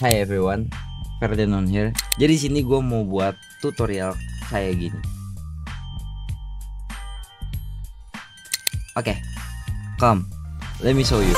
Hi everyone, Ferdinand here. Jadi sini gue mau buat tutorial kayak gini. Oke, okay, come, let me show you.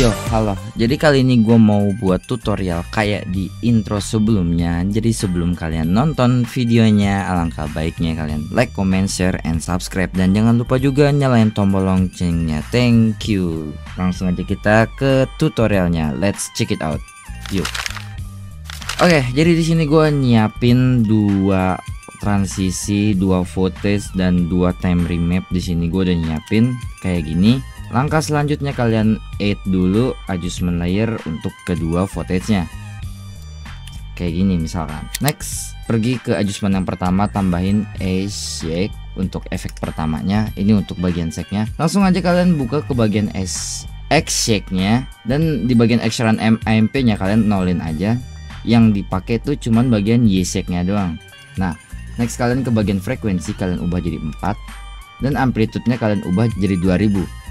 Yo, halo. Jadi kali ini gue mau buat tutorial kayak di intro sebelumnya. Jadi sebelum kalian nonton videonya, alangkah baiknya kalian like, comment, share, and subscribe. Dan jangan lupa juga nyalain tombol loncengnya. Thank you. Langsung aja kita ke tutorialnya. Let's check it out. Yuk. Oke, jadi di sini gue nyiapin dua transisi, dua footage, dan dua time remap. Di sini gue udah nyiapin kayak gini Langkah selanjutnya kalian add dulu adjustment layer untuk kedua footage-nya. Kayak gini misalkan. Next, pergi ke adjustment yang pertama tambahin shake untuk efek pertamanya. Ini untuk bagian shake-nya. Langsung aja kalian buka ke bagian S X shake-nya dan di bagian extra AMP-nya kalian nolin aja. Yang dipakai tuh cuman bagian Y shake-nya doang. Nah, next kalian ke bagian frekuensi kalian ubah jadi 4 dan amplitude-nya kalian ubah jadi 2000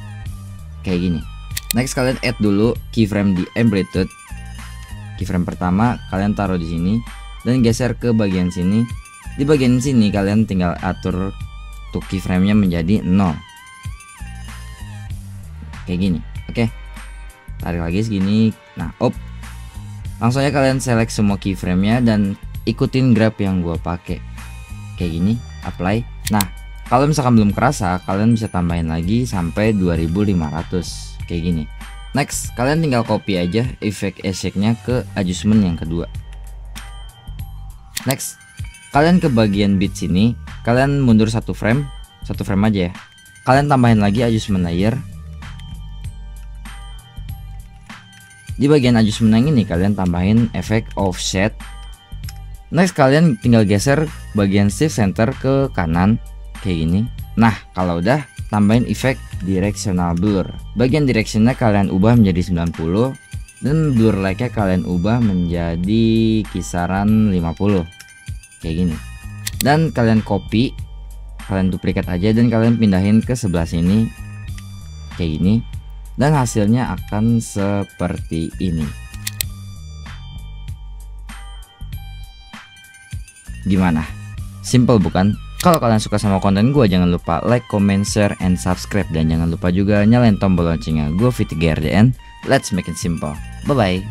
kayak gini. Next kalian add dulu keyframe di amplitude keyframe pertama kalian taruh di sini. Dan geser ke bagian sini. Di bagian sini kalian tinggal atur untuk keyframe nya menjadi 0 kayak gini. Oke. Okay. tarik lagi segini. Nah op. Langsung aja kalian select semua keyframe nya dan ikutin grab yang gua pakai. Kayak gini apply. Nah kalau misalkan belum kerasa, kalian bisa tambahin lagi sampai 2500 kayak gini. Next, kalian tinggal copy aja efek eseknya ke adjustment yang kedua. Next, kalian ke bagian beat sini, kalian mundur satu frame, satu frame aja ya. Kalian tambahin lagi adjustment layer. Di bagian adjustment yang ini kalian tambahin efek offset. Next kalian tinggal geser bagian shift center ke kanan kayak gini nah kalau udah tambahin efek directional blur. Bagian directionnya kalian ubah menjadi 90 dan blur like nya kalian ubah menjadi kisaran 50 kayak gini. Dan kalian copy kalian duplikat aja dan kalian pindahin ke sebelah sini. Kayak gini. Dan hasilnya akan seperti ini. Gimana? Simple bukan kalau kalian suka sama konten gue jangan lupa like, comment, share, and subscribe. Dan jangan lupa juga nyalain tombol loncengnya. Gue Fiti GRDN Let's make it simple. Bye bye